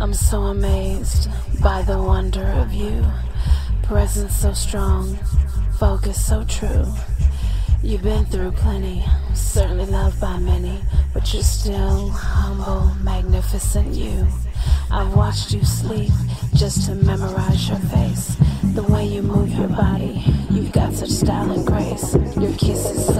I'm so amazed by the wonder of you. Presence so strong, focus so true. You've been through plenty, certainly loved by many, but you're still humble, magnificent you. I've watched you sleep just to memorize your face. The way you move your body, you've got such style and grace. Your kiss is.